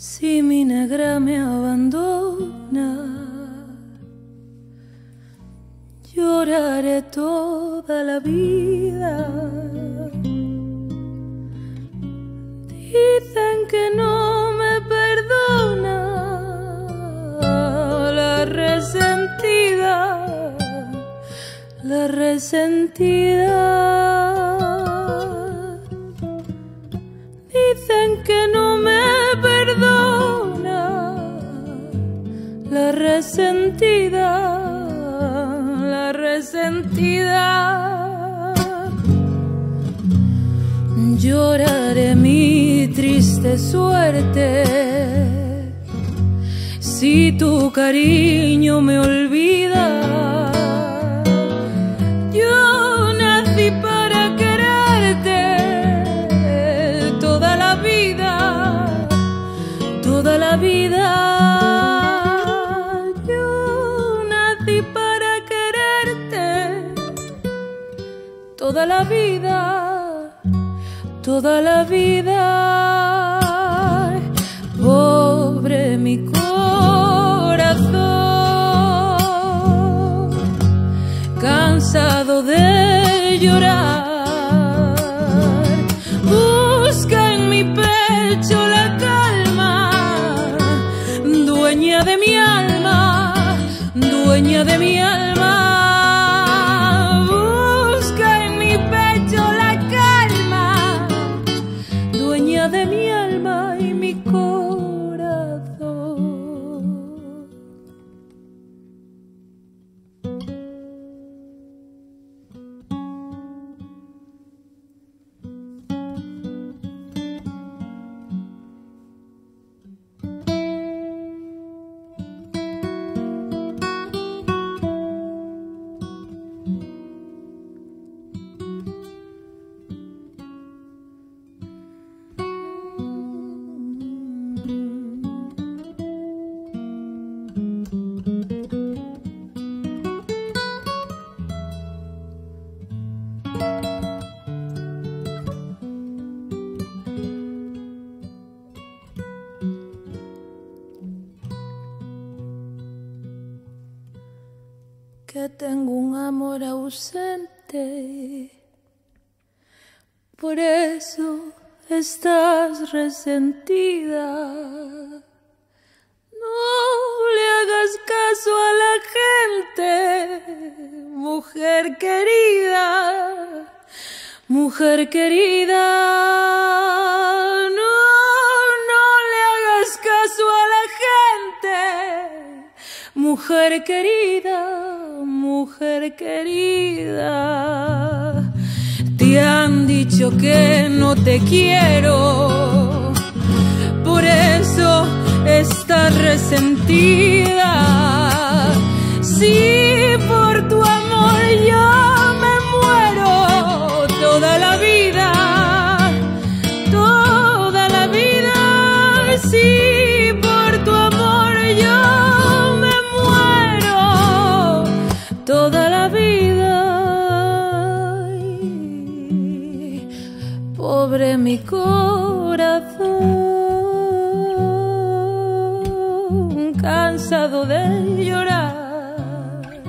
Si mi negra me abandona, lloraré toda la vida. Dicen que no me perdona la resentida, la resentida. Dicen que no resentida, la resentida. Lloraré mi triste suerte si tu cariño me olvida. Yo nací para quererte toda la vida, toda la vida. Toda la vida, toda la vida. Pobre mi corazón, cansado de llorar, busca en mi pecho la calma, dueña de mi alma, dueña de mi alma. Que tengo un amor ausente. Por eso estás resentida. No le hagas caso a la gente, mujer querida, mujer querida. No, no le hagas caso a la gente, mujer querida, mujer querida. Te han dicho que no te quiero, por eso estás resentida. Si por tu amor yo me muero toda la vida, toda la vida. Si Mi corazón, cansado de llorar.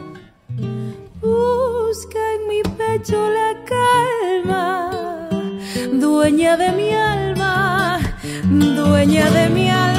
Busca en mi pecho la calma, dueña de mi alma, dueña de mi alma.